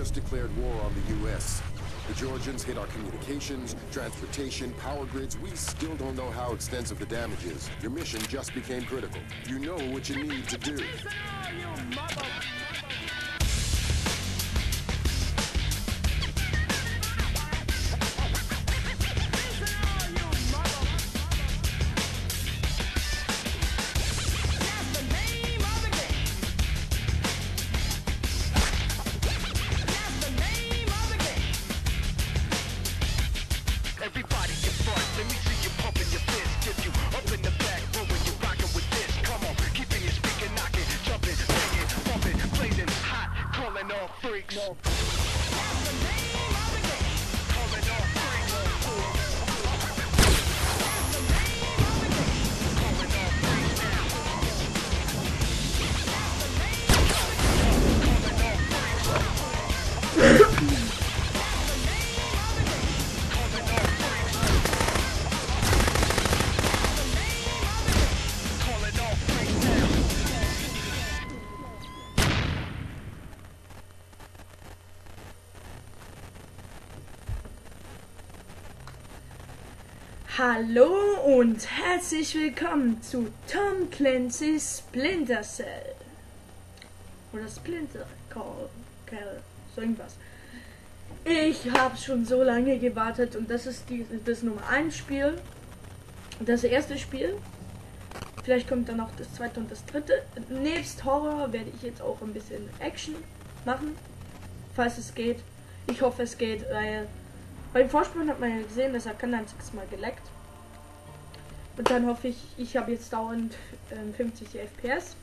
Just declared war on the U.S. The Georgians hit our communications, transportation, power grids. We still don't know how extensive the damage is. Your mission just became critical. You know what you need to do. Hallo und herzlich willkommen zu Tom Clancy's Splinter Cell. Oder Splinter Call, Cell, so irgendwas. Ich habe schon so lange gewartet und das ist die, das Nummer 1 Spiel. Das erste Spiel. Vielleicht kommt dann noch das zweite und das dritte. Nebst Horror werde ich jetzt auch ein bisschen Action machen, falls es geht. Ich hoffe es geht, weil beim Vorsprung hat man ja gesehen, dass er kann ein sechs Mal geleckt. Und dann hoffe ich, ich habe jetzt dauernd ähm, 50 FPS.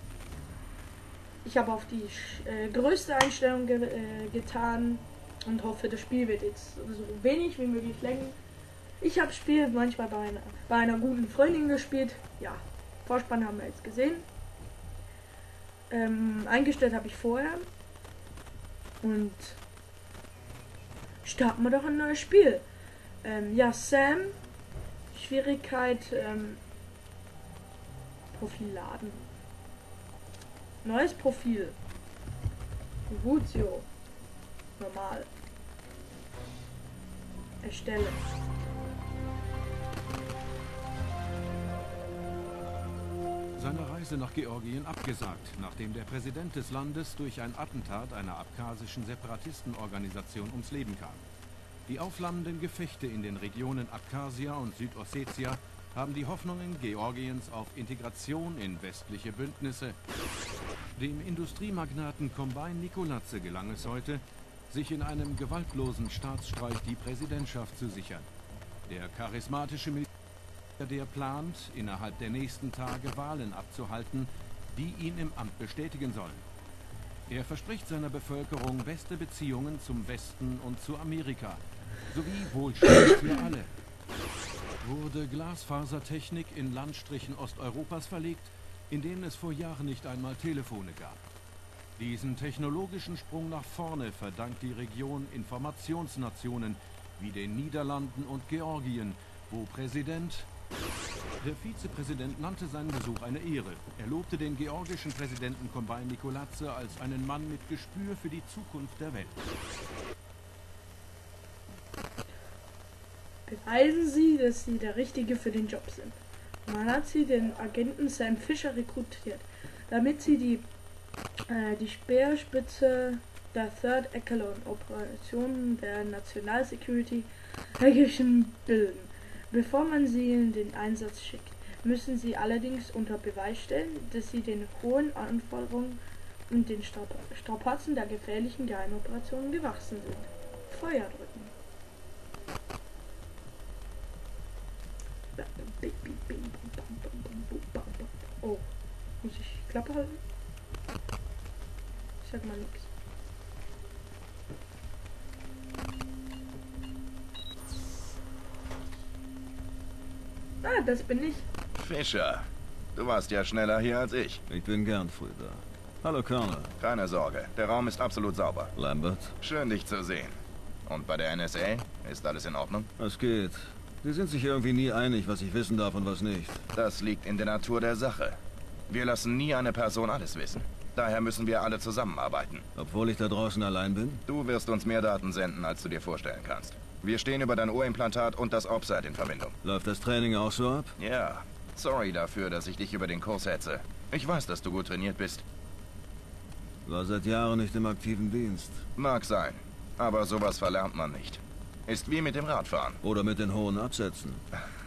Ich habe auf die äh, größte Einstellung ge äh, getan und hoffe, das Spiel wird jetzt so wenig wie möglich länger. Ich habe Spiel manchmal bei einer, bei einer guten Freundin gespielt. Ja, Vorspann haben wir jetzt gesehen. Ähm, eingestellt habe ich vorher. Und starten wir doch ein neues Spiel. Ähm, ja, Sam. Schwierigkeit. Ähm, Profil laden. Neues Profil. Gutio. Normal. Erstellen. Seine Reise nach Georgien abgesagt, nachdem der Präsident des Landes durch ein Attentat einer abkhazischen Separatistenorganisation ums Leben kam. Die aufflammenden Gefechte in den Regionen Abkhazia und Südossetia haben die Hoffnungen Georgiens auf Integration in westliche Bündnisse. Dem Industriemagnaten Combine Nikolatze gelang es heute, sich in einem gewaltlosen Staatsstreich die Präsidentschaft zu sichern. Der charismatische Militär der plant, innerhalb der nächsten Tage Wahlen abzuhalten, die ihn im Amt bestätigen sollen. Er verspricht seiner Bevölkerung beste Beziehungen zum Westen und zu Amerika, sowie Wohlstand für alle. Wurde Glasfasertechnik in Landstrichen Osteuropas verlegt, in denen es vor Jahren nicht einmal Telefone gab. Diesen technologischen Sprung nach vorne verdankt die Region Informationsnationen wie den Niederlanden und Georgien, wo Präsident der Vizepräsident nannte seinen Besuch eine Ehre. Er lobte den georgischen Präsidenten Combine Nikolatze als einen Mann mit Gespür für die Zukunft der Welt. Beweisen Sie, dass Sie der Richtige für den Job sind. Man hat Sie den Agenten Sam Fisher rekrutiert, damit Sie die, äh, die Speerspitze der Third Echelon Operationen der National Security Agency bilden. Bevor man sie in den Einsatz schickt, müssen Sie allerdings unter Beweis stellen, dass Sie den hohen Anforderungen und den Strap Strapazen der gefährlichen Geheimoperationen gewachsen sind. Feuer drücken. Oh, muss ich Klappe halten? Ich sag mal nix. Ah, das bin ich. Fischer, du warst ja schneller hier als ich. Ich bin gern früh da. Hallo, Colonel. Keine Sorge, der Raum ist absolut sauber. Lambert? Schön, dich zu sehen. Und bei der NSA? Ist alles in Ordnung? Was geht? Sie sind sich irgendwie nie einig, was ich wissen darf und was nicht. Das liegt in der Natur der Sache. Wir lassen nie eine Person alles wissen. Daher müssen wir alle zusammenarbeiten. Obwohl ich da draußen allein bin? Du wirst uns mehr Daten senden, als du dir vorstellen kannst. Wir stehen über dein Ohrimplantat und das Opsite in Verbindung. Läuft das Training auch so ab? Ja, sorry dafür, dass ich dich über den Kurs hetze. Ich weiß, dass du gut trainiert bist. War seit Jahren nicht im aktiven Dienst. Mag sein, aber sowas verlernt man nicht. Ist wie mit dem Radfahren. Oder mit den hohen Absätzen.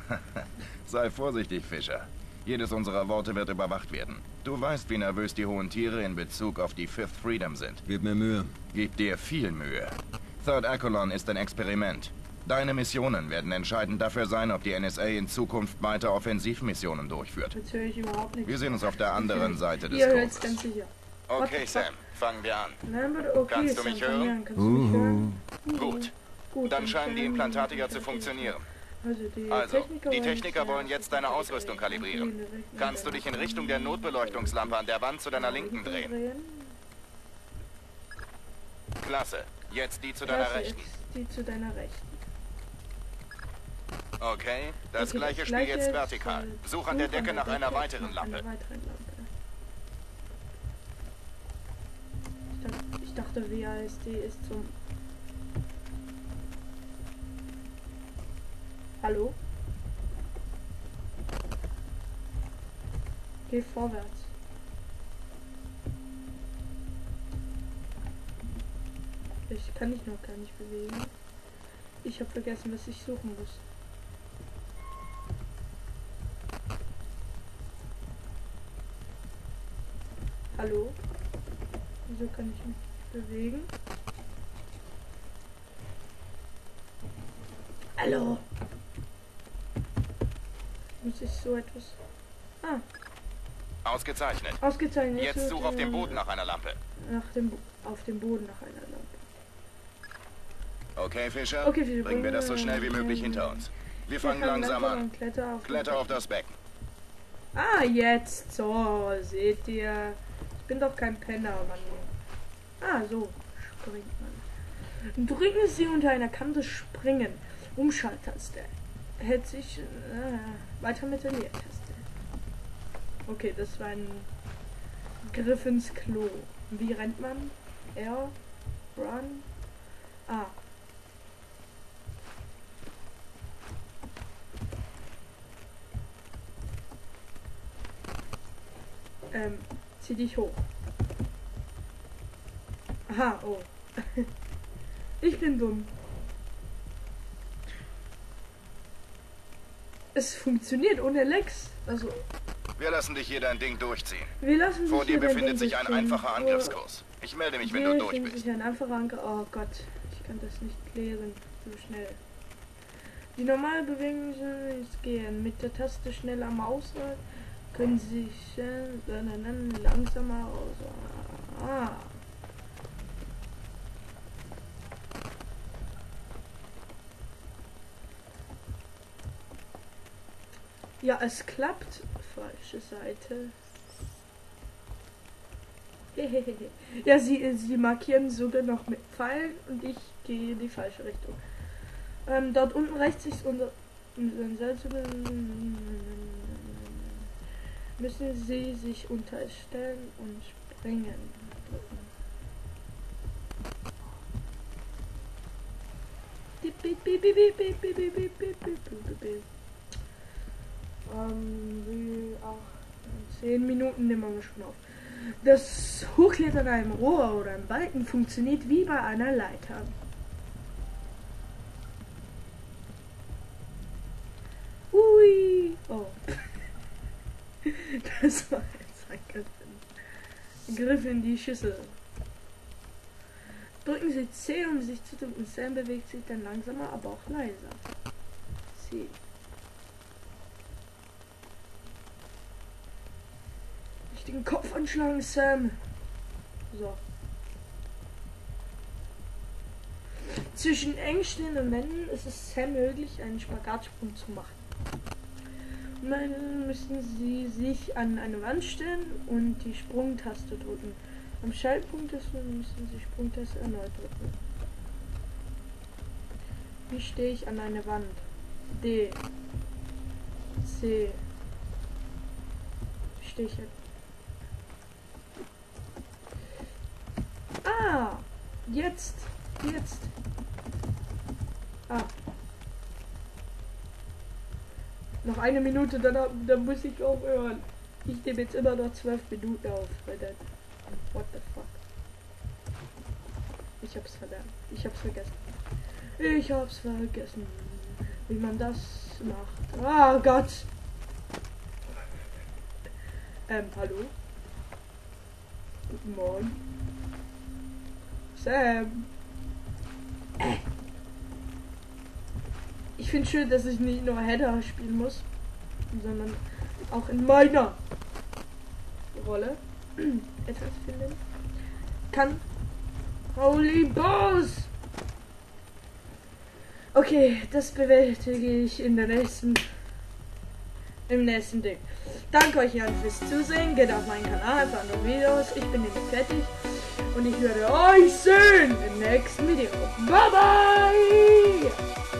Sei vorsichtig, Fischer. Jedes unserer Worte wird überwacht werden. Du weißt, wie nervös die hohen Tiere in Bezug auf die Fifth Freedom sind. Gib mir Mühe. Gib dir viel Mühe. Third Echelon ist ein Experiment. Deine Missionen werden entscheidend dafür sein, ob die NSA in Zukunft weiter Offensivmissionen durchführt. Jetzt höre ich überhaupt nichts. Wir sehen uns auf der anderen Seite des Ihr hört es ganz sicher. Okay, Sam, fangen wir an. Okay, Kannst du Sam, mich fang hören? Kannst du mich hören? Gut. Gut, Dann scheinen die Sam- Implantate ja zu funktionieren. Also, die Also, Techniker die wollen Techniker wollen jetzt deine Ausrüstung kalibrieren. Kannst du dich in Richtung der Notbeleuchtungslampe an der Wand zu deiner Linken drehen? Klasse. Jetzt die zu deiner Klasse, Rechten. Die zu deiner Rechten. Okay, das Okay, gleiche Spiel gleiche jetzt vertikal. Such an der Decke nach einer weiteren Lampe. einer weiteren Lampe. Ich dachte, ich dachte WASD ist zum... Hallo? Geh vorwärts. Ich kann mich noch gar nicht bewegen. Ich habe vergessen, was ich suchen muss. Hallo? Wieso kann ich mich bewegen? Hallo? Muss ich so etwas... Ah, Ausgezeichnet. ausgezeichnet. Jetzt such auf dem Boden nach einer Lampe. Nach dem, auf dem Boden nach einer Lampe. Okay, Fischer? Okay, Fischer, Bringen wir das so schnell wie möglich hinter uns. Wir Wir fangen langsam an. Kletter auf, Kletter auf das Becken. Ah, jetzt. So, seht ihr. Ich bin doch kein Penner, Mann. Ah, so springt man. Drücken Sie unter einer Kante springen. Umschalttaste. Hält sich äh, weiter mit der Leertaste. Okay, das war ein Griff ins Klo. Wie rennt man? R, Run, A. Ähm, zieh dich hoch. Aha, oh. ich bin dumm. Es funktioniert ohne Lex. Also, Wir lassen dich hier dein Ding durchziehen. wir lassen Vor dir befindet sich ein einfacher Angriffskurs. Ich melde mich, wenn du durch bist. sich ein einfacher Angriff. Oh Gott, ich kann das nicht lesen. So schnell. Die normale Bewegung ist gehen. Mit der Taste schneller Maus können sich äh, langsamer aus. Ah. Ja, es klappt. Falsche Seite. Ja, sie, sie markieren sogar noch mit Pfeilen und ich gehe in die falsche Richtung. Ähm, dort unten rechts ist unser, müssen sie sich unterstellen und springen. Ähm, ach, 10 Minuten nehmen wir schon auf. Das Hochklettern an einem Rohr oder einem Balken funktioniert wie bei einer Leiter. Ui! Oh. Das war jetzt ein Griff in, Griff in die Schüssel. Drücken Sie C, um sich zu drücken. Sam bewegt sich dann langsamer, aber auch leiser. C. Nicht den Kopf anschlagen, Sam. So. Zwischen eng stehenden Wänden ist es Sam möglich, einen Spagatsprung zu machen. Dann müssen sie sich an eine Wand stellen und die Sprungtaste drücken. Am Schaltpunkt müssen sie Sprungtaste erneut drücken. Wie stehe ich an eine Wand? D. C. Wie stehe ich an? Ja, jetzt, jetzt. Ah. Noch eine Minute, dann, dann muss ich aufhören. Ich nehme jetzt immer noch zwölf Minuten auf, weil dann. What the fuck? Ich hab's verdammt. Ich hab's vergessen. Ich hab's vergessen. Wie man das macht. Ah Gott! Ähm, hallo? Guten Morgen. Sam. Äh. Ich finde schön, dass ich nicht nur Header spielen muss, sondern auch in meiner Rolle etwas finden kann. Holy Boss! Okay, das bewältige ich in der nächsten im nächsten Ding. Danke euch allen fürs Zusehen. Geht auf meinen Kanal für andere Videos. Ich bin jetzt fertig. Und ich werde euch sehen im nächsten Video. Bye bye!